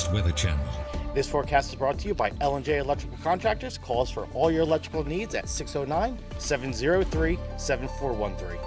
Southwest Weather Channel. This forecast is brought to you by L&J Electrical Contractors. Call us for all your electrical needs at 609-703-7413.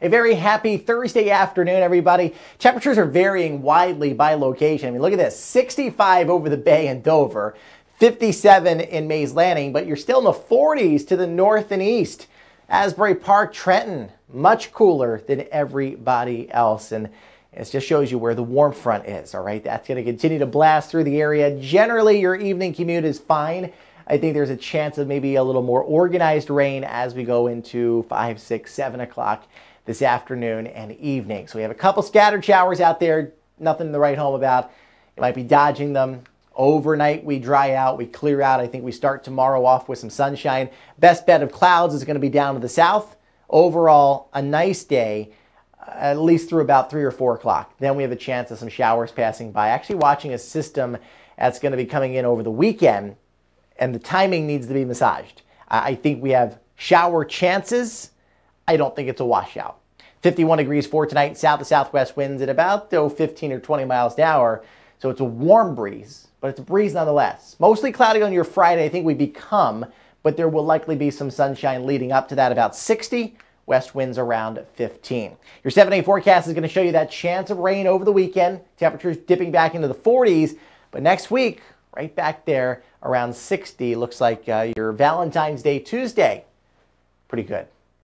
A very happy Thursday afternoon, everybody. Temperatures are varying widely by location. I mean, look at this 65 over the bay in Dover, 57 in Mays Landing, but you're still in the 40s to the north and east. Asbury Park, Trenton, much cooler than everybody else. And it just shows you where the warm front is, all right? That's going to continue to blast through the area. Generally, your evening commute is fine. I think there's a chance of maybe a little more organized rain as we go into 5, 6, 7 o'clock this afternoon and evening. So we have a couple scattered showers out there, nothing to write home about. You might be dodging them. Overnight, we dry out, we clear out. I think we start tomorrow off with some sunshine. Best bet of clouds is going to be down to the south. Overall, a nice day, at least through about 3 or 4 o'clock. Then we have a chance of some showers passing by. Actually, watching a system that's going to be coming in over the weekend, and the timing needs to be massaged. I think we have shower chances I don't think it's a washout. 51 degrees for tonight, south to southwest winds at about oh, 15 or 20 miles an hour. So it's a warm breeze, but it's a breeze nonetheless. Mostly cloudy on your Friday, I think we become, but there will likely be some sunshine leading up to that, about 60. West winds around 15. Your 7 day forecast is going to show you that chance of rain over the weekend. Temperatures dipping back into the 40s, but next week, right back there around 60. Looks like uh, your Valentine's Day Tuesday. Pretty good.